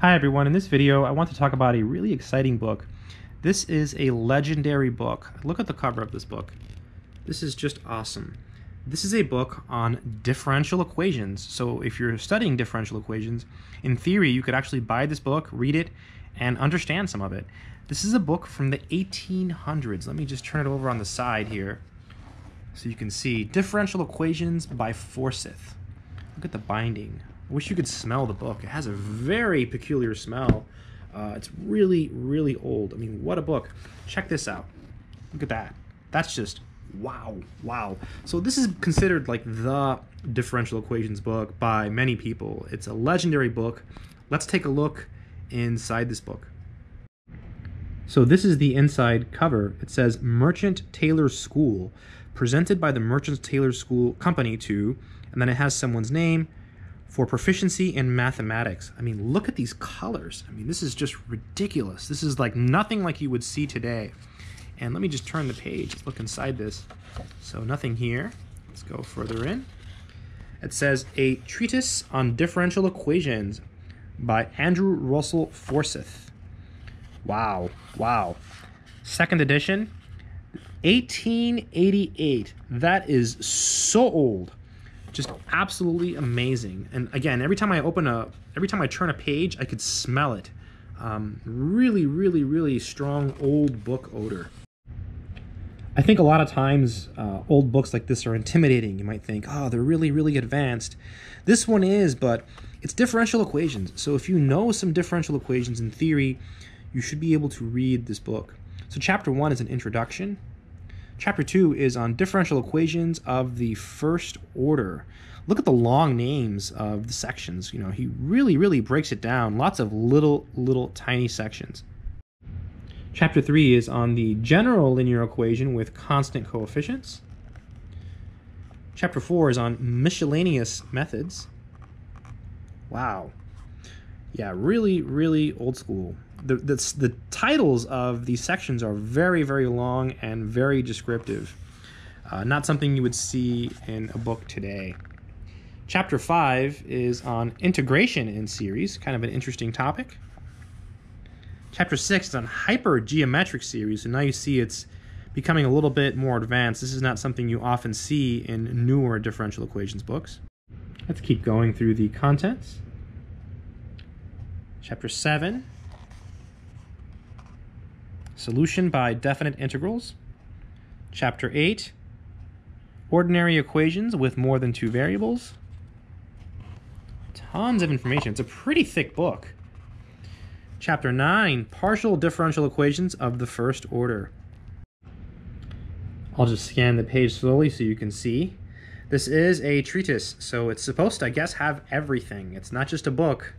Hi everyone, in this video I want to talk about a really exciting book. This is a legendary book. Look at the cover of this book. This is just awesome. This is a book on differential equations. So if you're studying differential equations, in theory you could actually buy this book, read it, and understand some of it. This is a book from the 1800s. Let me just turn it over on the side here so you can see Differential Equations by Forsyth. Look at the binding. I wish you could smell the book. It has a very peculiar smell. Uh, it's really, really old. I mean, what a book. Check this out. Look at that. That's just wow, wow. So this is considered like the differential equations book by many people. It's a legendary book. Let's take a look inside this book. So this is the inside cover. It says Merchant Taylor School, presented by the Merchant Taylor School Company to, and then it has someone's name, for proficiency in mathematics. I mean, look at these colors. I mean, this is just ridiculous. This is like nothing like you would see today. And let me just turn the page. Look inside this. So nothing here. Let's go further in. It says A Treatise on Differential Equations by Andrew Russell Forsyth. Wow, wow. Second edition, 1888. That is so old just absolutely amazing. And again, every time I open a, every time I turn a page, I could smell it. Um, really, really, really strong old book odor. I think a lot of times uh, old books like this are intimidating. You might think, oh, they're really, really advanced. This one is, but it's differential equations. So if you know some differential equations in theory, you should be able to read this book. So chapter one is an introduction. Chapter 2 is on differential equations of the first order. Look at the long names of the sections. You know, he really, really breaks it down. Lots of little, little tiny sections. Chapter 3 is on the general linear equation with constant coefficients. Chapter 4 is on miscellaneous methods. Wow. Yeah, really, really old school the, the, the titles of these sections are very, very long and very descriptive. Uh, not something you would see in a book today. Chapter 5 is on integration in series, kind of an interesting topic. Chapter 6 is on hypergeometric series, and now you see it's becoming a little bit more advanced. This is not something you often see in newer differential equations books. Let's keep going through the contents. Chapter 7 Solution by definite integrals. Chapter 8, ordinary equations with more than two variables. Tons of information. It's a pretty thick book. Chapter 9, partial differential equations of the first order. I'll just scan the page slowly so you can see. This is a treatise, so it's supposed to, I guess, have everything. It's not just a book,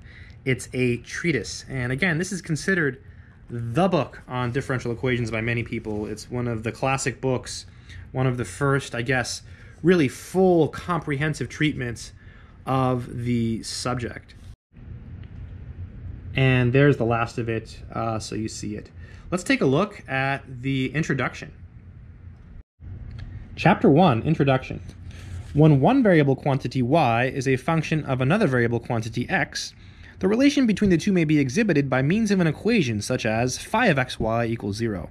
it's a treatise. And again, this is considered the book on differential equations by many people. It's one of the classic books, one of the first, I guess, really full comprehensive treatments of the subject. And there's the last of it, uh, so you see it. Let's take a look at the introduction. Chapter 1, Introduction. When one variable quantity y is a function of another variable quantity x, the relation between the two may be exhibited by means of an equation such as phi of xy equals 0.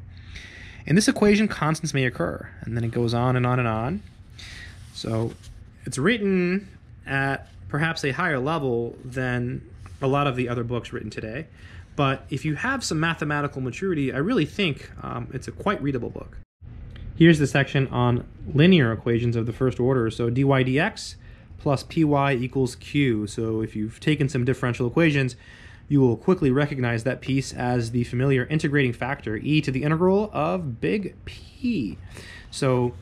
In this equation, constants may occur, and then it goes on and on and on. So it's written at perhaps a higher level than a lot of the other books written today. But if you have some mathematical maturity, I really think um, it's a quite readable book. Here's the section on linear equations of the first order. So dy dx plus py equals q. So if you've taken some differential equations, you will quickly recognize that piece as the familiar integrating factor, e to the integral of big P. So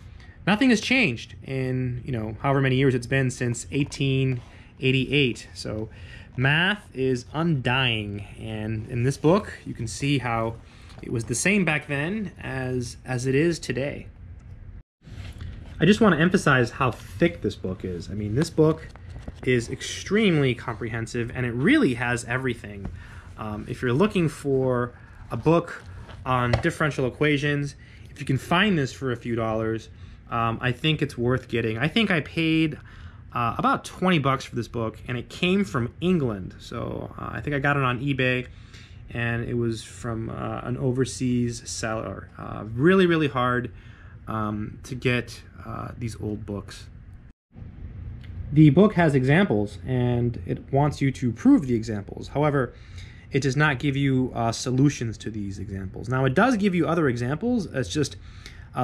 nothing has changed in, you know, however many years it's been since 1888. So math is undying. And in this book, you can see how it was the same back then as, as it is today. I just want to emphasize how thick this book is. I mean, this book is extremely comprehensive and it really has everything. Um, if you're looking for a book on differential equations, if you can find this for a few dollars, um, I think it's worth getting. I think I paid uh, about 20 bucks for this book, and it came from England. So uh, I think I got it on eBay, and it was from uh, an overseas seller. Uh, really, really hard um, to get uh, these old books. The book has examples, and it wants you to prove the examples. However, it does not give you uh, solutions to these examples. Now, it does give you other examples. It's just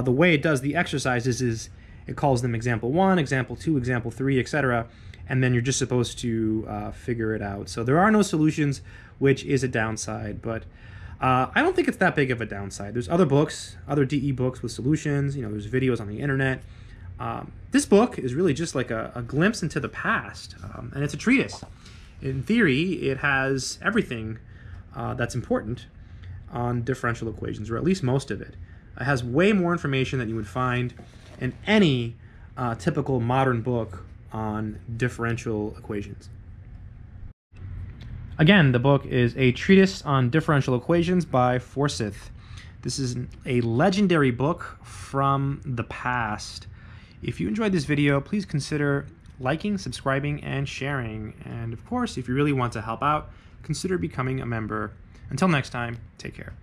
the way it does the exercises is it calls them example one, example two, example three, etc. And then you're just supposed to uh, figure it out. So there are no solutions, which is a downside. But uh, I don't think it's that big of a downside. There's other books, other DE books with solutions. You know, there's videos on the internet. Um, this book is really just like a, a glimpse into the past, um, and it's a treatise. In theory, it has everything uh, that's important on differential equations, or at least most of it. It has way more information than you would find in any uh, typical modern book on differential equations. Again, the book is a treatise on differential equations by Forsyth. This is a legendary book from the past. If you enjoyed this video, please consider liking, subscribing, and sharing. And of course, if you really want to help out, consider becoming a member. Until next time, take care.